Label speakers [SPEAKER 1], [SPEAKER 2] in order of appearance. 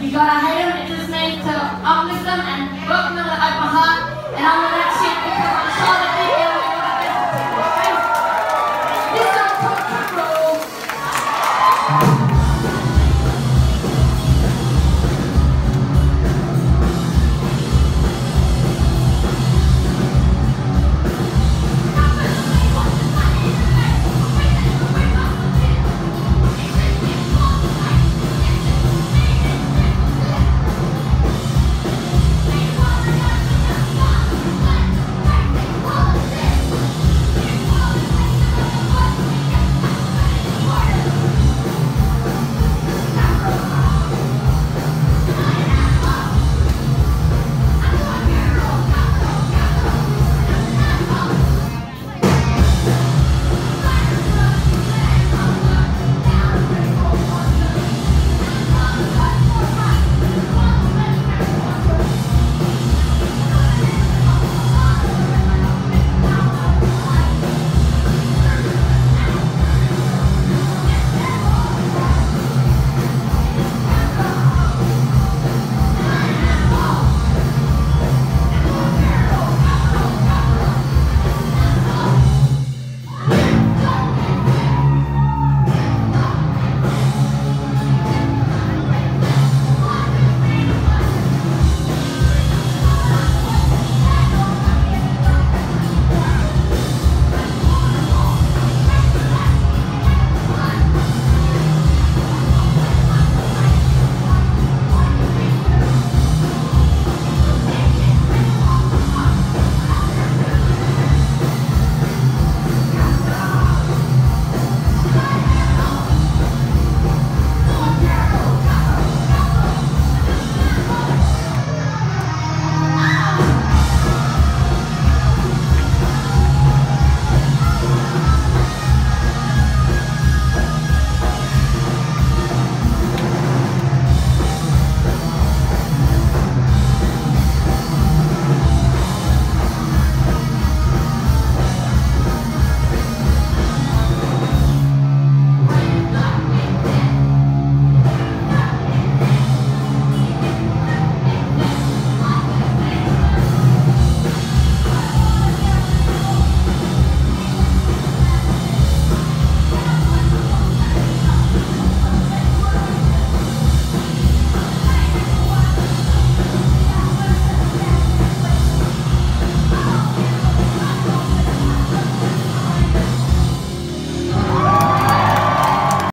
[SPEAKER 1] We gotta hate Him It just name to uplift them and welcome them with open heart. And I'm the next